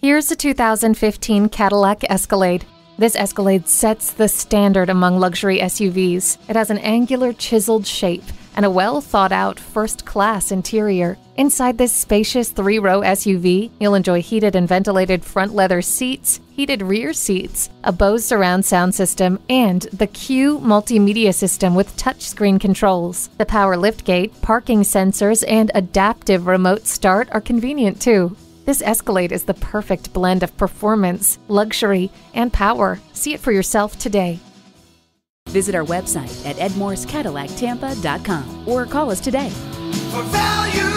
Here's a 2015 Cadillac Escalade. This Escalade sets the standard among luxury SUVs. It has an angular, chiseled shape and a well thought out first class interior. Inside this spacious three row SUV, you'll enjoy heated and ventilated front leather seats, heated rear seats, a Bose surround sound system, and the CUE multimedia system with touchscreen controls. The power liftgate, parking sensors, and adaptive remote start are convenient too. This Escalade is the perfect blend of performance, luxury, and power. See it for yourself today. Visit our website at edmorsecadillactampa.com or call us today. For value.